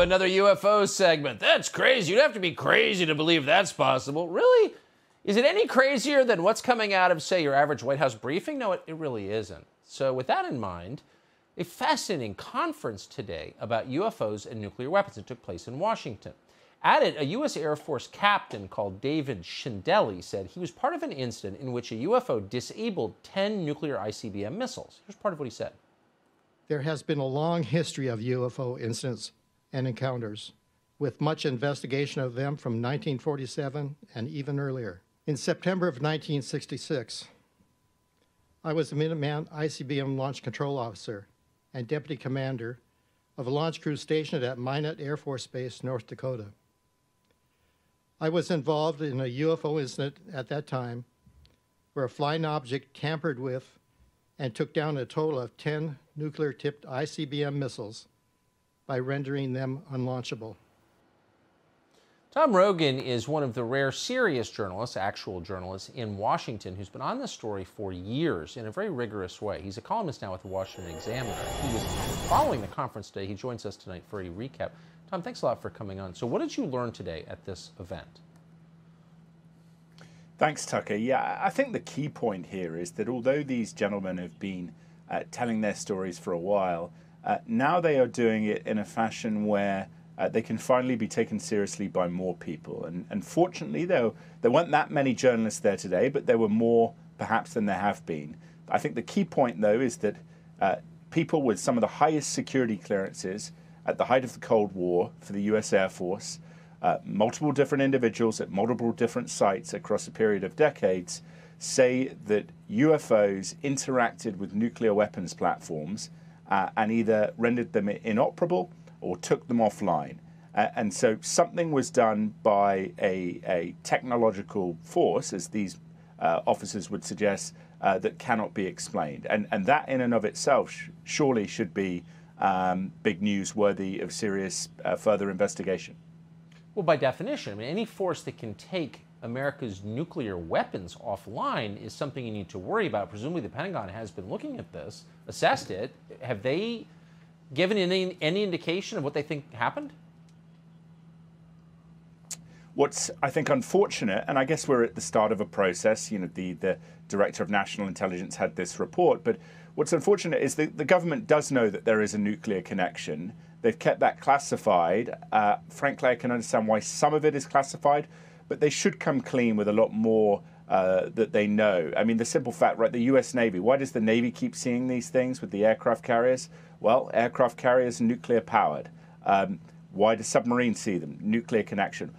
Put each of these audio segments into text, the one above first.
another UFO segment. That's crazy. You'd have to be crazy to believe that's possible. Really? Is it any crazier than what's coming out of, say, your average White House briefing? No, it, it really isn't. So, with that in mind, a fascinating conference today about UFOs and nuclear weapons. It took place in Washington. At it, a U.S. Air Force captain called David Schindele said he was part of an incident in which a UFO disabled 10 nuclear ICBM missiles. Here's part of what he said. There has been a long history of UFO incidents and encounters, with much investigation of them from 1947 and even earlier. In September of 1966, I was the Minuteman ICBM Launch Control Officer and Deputy Commander of a launch crew stationed at Minot Air Force Base, North Dakota. I was involved in a UFO incident at that time where a flying object tampered with and took down a total of 10 nuclear tipped ICBM missiles by rendering them unlaunchable. Tom Rogan is one of the rare serious journalists, actual journalists, in Washington who's been on this story for years in a very rigorous way. He's a columnist now with the Washington Examiner. He was following the conference today. He joins us tonight for a recap. Tom, thanks a lot for coming on. So, what did you learn today at this event? Thanks, Tucker. Yeah, I think the key point here is that although these gentlemen have been uh, telling their stories for a while, uh, now they are doing it in a fashion where uh, they can finally be taken seriously by more people. And, and fortunately, there, there weren't that many journalists there today, but there were more perhaps than there have been. I think the key point, though, is that uh, people with some of the highest security clearances at the height of the Cold War for the US Air Force, uh, multiple different individuals at multiple different sites across a period of decades say that UFOs interacted with nuclear weapons platforms uh, and either rendered them inoperable or took them offline. Uh, and so something was done by a, a technological force, as these uh, officers would suggest, uh, that cannot be explained. And, and that, in and of itself, sh- surely should be um, big news worthy of serious uh, further investigation. Well, by definition, I mean, any force that can take America's nuclear weapons offline is something you need to worry about. Presumably, the Pentagon has been looking at this, assessed it. Have they given any, any indication of what they think happened? What's I think unfortunate, and I guess we're at the start of a process. You know, the the director of national intelligence had this report, but what's unfortunate is that the government does know that there is a nuclear connection. They've kept that classified. Uh, frankly, I can understand why some of it is classified, but they should come clean with a lot more uh, that they know. I mean, the simple fact, right? The U.S. Navy. Why does the Navy keep seeing these things with the aircraft carriers? Well, aircraft carriers are nuclear powered. Um, why do submarines see them? Nuclear connection.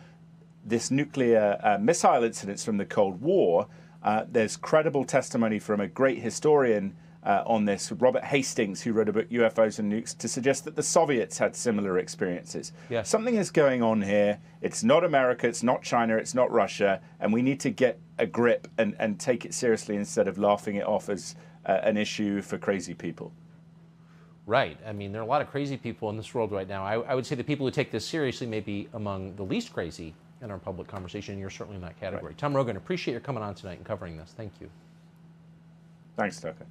This nuclear uh, missile incidents from the Cold War. Uh, there's credible testimony from a great historian uh, on this, Robert Hastings, who wrote a book, UFOs and Nukes, to suggest that the Soviets had similar experiences. Yes. Something is going on here. It's not America, it's not China, it's not Russia, and we need to get a grip and, and take it seriously instead of laughing it off as uh, an issue for crazy people. Right. I mean, there are a lot of crazy people in this world right now. I, I would say the people who take this seriously may be among the least crazy in our public conversation. And you're certainly in that category. Right. Tom Rogan, appreciate your coming on tonight and covering this. Thank you. Thanks, Tucker.